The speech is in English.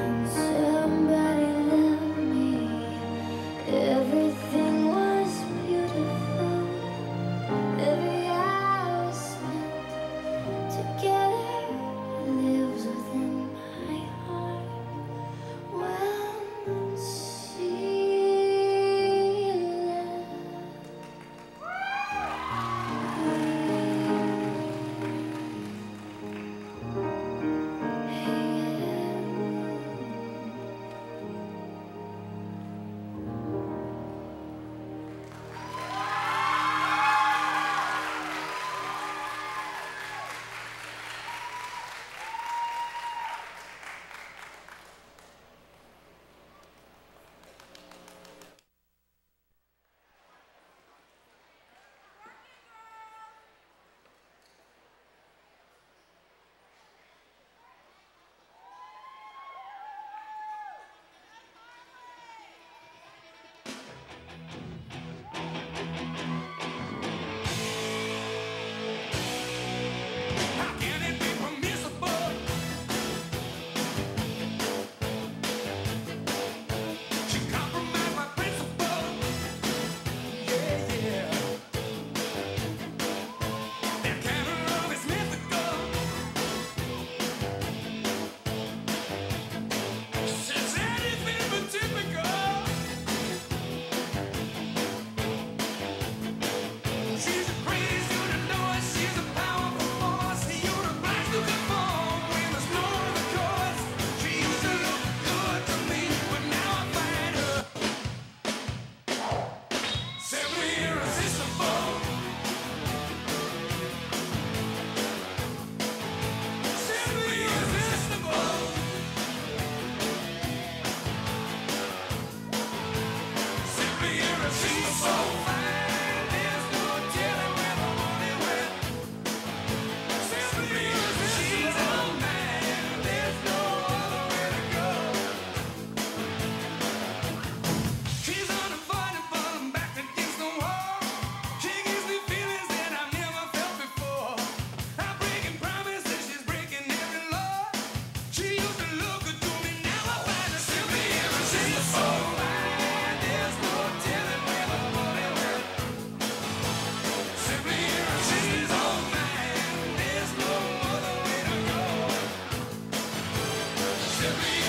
Once mystery.